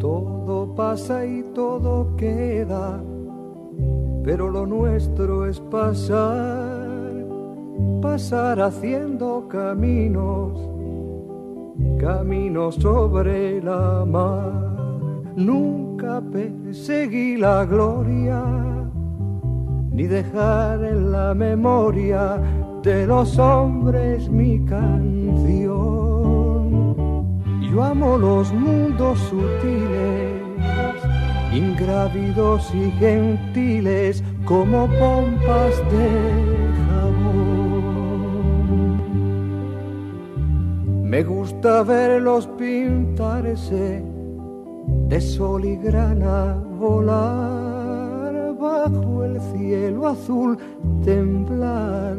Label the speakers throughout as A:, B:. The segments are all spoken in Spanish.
A: Todo pasa y todo queda, pero lo nuestro es pasar, pasar haciendo caminos, caminos sobre la mar. Nunca perseguí la gloria, ni dejar en la memoria de los hombres mi canción. Yo amo los mundos sutiles, ingrávidos y gentiles como pompas de Me gusta verlos pintarse de sol y grana volar bajo el cielo azul, temblar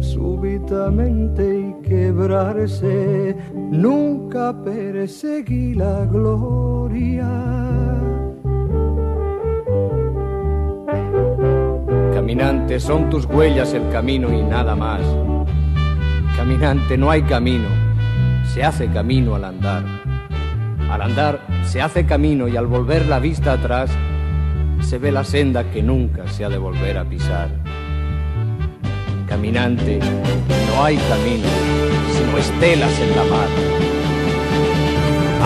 A: súbitamente y quebrarse. Nunca perseguí la gloria.
B: Caminante, son tus huellas el camino y nada más. Caminante, no hay camino, se hace camino al andar. Al andar se hace camino y al volver la vista atrás se ve la senda que nunca se ha de volver a pisar. Caminante, no hay camino, sino estelas en la mar.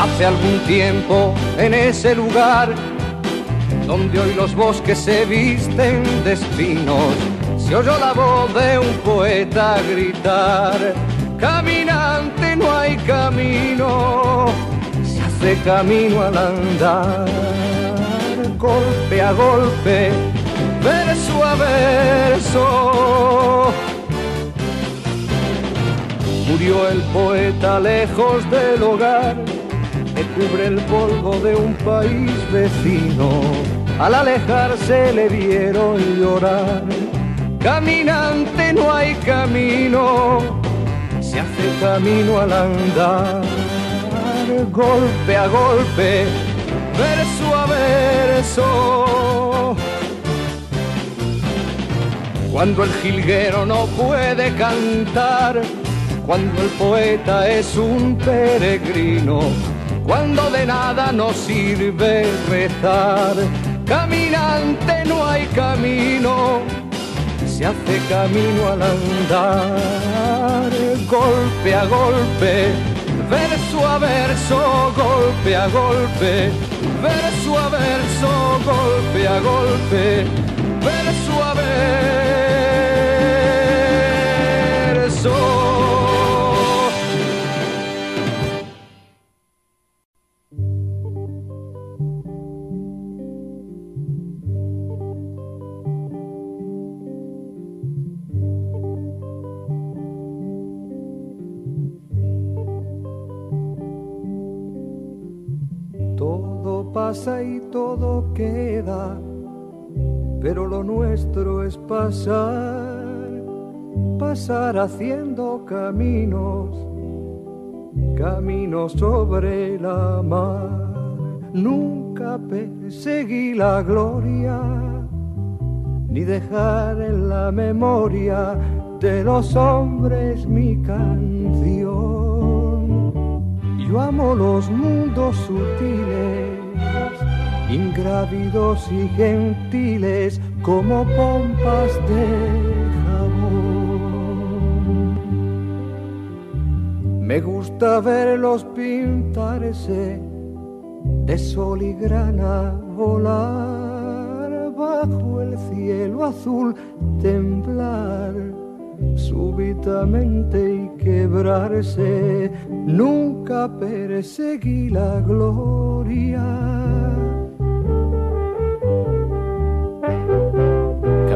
B: Hace algún tiempo en ese lugar donde hoy los bosques se visten de espinos, se oyó la voz de un poeta gritar, caminante camino al andar, golpe a golpe, verso a verso. Murió el poeta lejos del hogar, que cubre el polvo de un país vecino. Al alejarse le vieron llorar. Caminante no hay camino, se hace camino al andar, golpe a golpe, verso a verso. Cuando el jilguero no puede cantar, cuando el poeta es un peregrino, cuando de nada nos sirve rezar. Caminante no hay camino, se hace camino al andar, golpe a golpe, verso a verso, golpe a golpe, verso a verso, golpe a golpe, verso a verso.
A: Y todo queda, pero lo nuestro es pasar, pasar haciendo caminos, caminos sobre la mar. Nunca perseguí la gloria, ni dejar en la memoria de los hombres mi canción. Yo amo los mundos sutiles, ingrávidos y gentiles como pompas de jabón. Me gusta verlos pintarse de sol y grana volar bajo el cielo azul, temblar súbitamente y quebrarse. Nunca perseguí la gloria.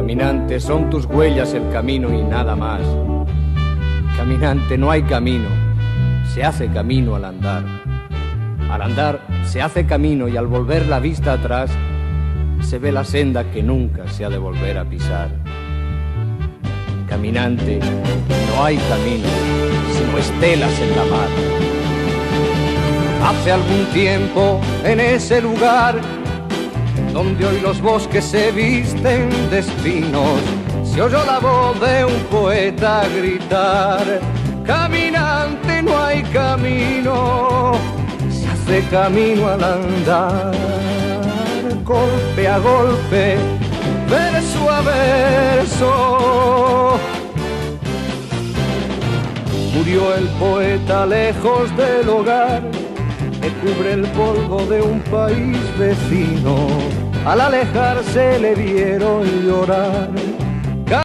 B: Caminante, son tus huellas el camino y nada más. Caminante, no hay camino, se hace camino al andar. Al andar se hace camino y al volver la vista atrás se ve la senda que nunca se ha de volver a pisar. Caminante, no hay camino, sino estelas en la mar. Hace algún tiempo en ese lugar donde hoy los bosques se visten de espinos, se oyó la voz de un poeta gritar, caminante no hay camino, se hace camino al andar, golpe a golpe, verso a verso. Murió el poeta lejos del hogar que cubre el polvo de un país vecino. Al alejarse le vieron llorar